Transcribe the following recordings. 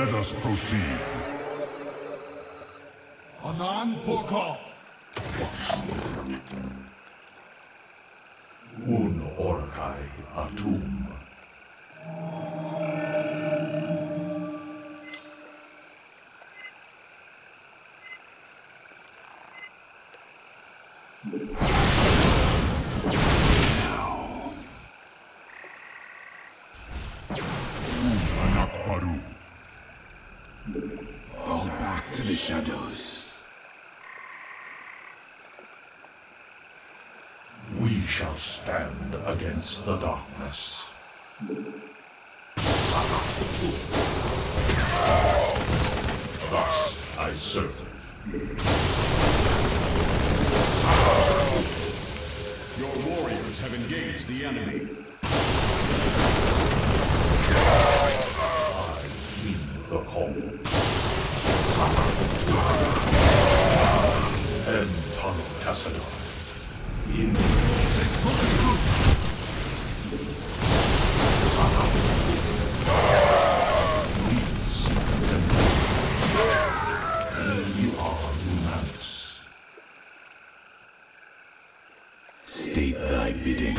Let us proceed. Anan Poka. Un Orkai Atum. Anak Baru. Fall to the shadows. We shall stand against the darkness. Thus I serve. Your warriors have engaged the enemy. Taro Tassadar. In are Manus. State thy bidding.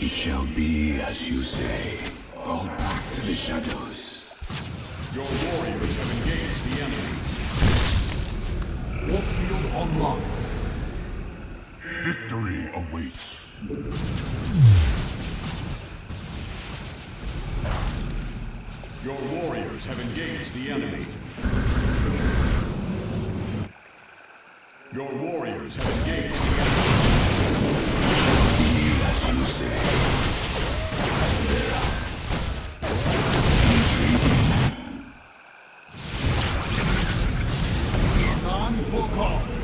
It shall be as you say. Fall back to the shadows. Your warriors have engaged Victory awaits. Your warriors have engaged the enemy. Your warriors have engaged the enemy. Be as you say. Poka.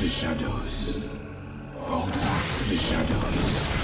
the shadows. Fall back to the shadows.